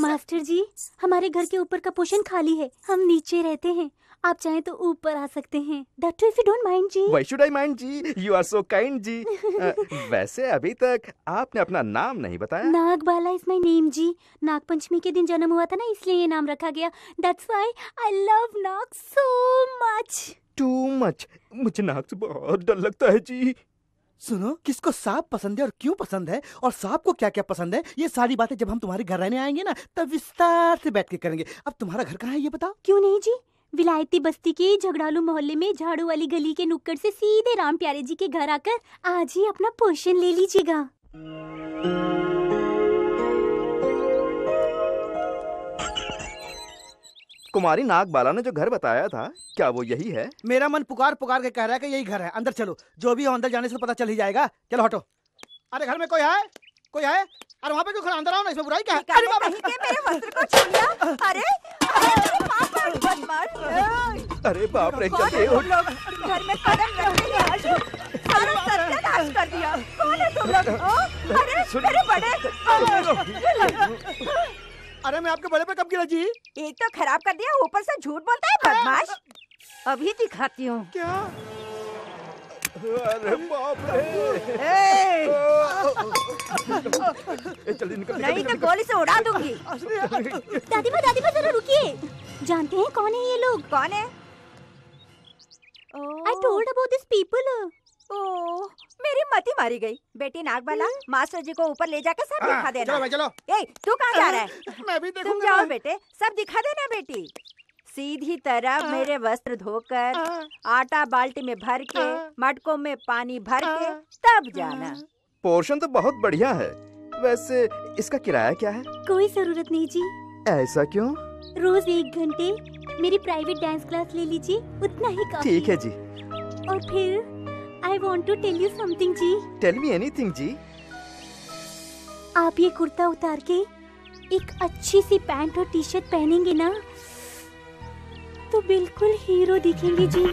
Master जी हमारे घर के ऊपर का पोर्शन खाली है। हम नीचे रहते हैं। आप चाहें तो ऊपर आ सकते हैं। Doctor if you don't mind ji. Why should I mind ji? You are so kind जी। वैसे अभी तक आपने अपना नाम नहीं बताया। नागबाला इज़ माय नेम जी। नाग पंचमी के दिन जन्म हुआ था ना इसलिए ये नाम रखा गया। That's why I love Nag so much too much मुझे नाक से बहुत डर लगता है जी। सुनो, किसको सांप पसंद है और क्यों पसंद है? और सांप को क्या क्या पसंद है? ये सारी बातें जब हम तुम्हारे घर रहने आएँगे ना, तब विस्तार से बैठ के करेंगे। अब तुम्हारा घर कहाँ है, ये बताओ? क्यों नहीं जी? विलायती बस्ती के झगड़ालू मोहल्ले में झाड़ू वाली गली के नुक्कड़ से सीधे राम प्यारे जी के घर आकर आज ही अपना पोषण ले लीजिएगा। कुमारी नागबाला ने जो घर बताया था क्या वो यही है? मेरा मन पुकार पुकार के कह रहा है कि यही घर है। अंदर चलो। जो भी हो अंदर जाने से पता चल ही जाएगा। चलो हटो। अरे घर में कोई है? कोई है? अरे वहाँ पे क्यों खड़ा अंदर आओ ना इसमें बुराई क्या है? अरे बाबा। के मेरे वस्त्र को छू लिया। अरे अरे मेरे पाप पर बदमाश अरे बाप रे कौन चलते है तुम घर में कदम रखते ही। आज सारा सत्यानाश कर दिया। कौन है तुम लोग ओ, अरे मेरे बड़े मैं आपके बड़े पे कब गिरा जी? एक तो खराब कर दिया ऊपर से झूठ बोलता है बदमाश। अभी दिखाती हूँ। क्या? अरे बाप रे। ए, ए, जल्दी निकल निकल, नहीं तो गोली से उड़ा दूँगी। दादी माँ दादी माँ जरा रुकिए। जानते हैं कौन है ये लोग? कौन है? I told about this people ओ, मेरी मती मारी गई। बेटी नागबाला मास्टर जी को ऊपर ले जाकर सब दिखा हाँ, देना। चलो चलो। ए तू कहाँ जा रहा है? मैं भी तुम जाओ बेटे सब दिखा देना बेटी। सीधी तरह मेरे वस्त्र धोकर आटा बाल्टी में भर के मटकों में पानी भर के तब जाना। पोर्शन तो बहुत बढ़िया है। वैसे इसका किराया क्या है? कोई ज़रूरत नहीं जी। ऐसा क्यों? रोज एक घंटे मेरी प्राइवेट डांस क्लास ले लीजिए उतना ही काफ़ी ठीक है। जी। और फिर I want to tell you something ji tell me anything जी आप ये कुर्ता उतार के एक अच्छी सी पैंट और टी शर्ट पहनेंगे ना तो बिल्कुल हीरो दिखेंगे जी